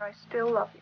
I still love you.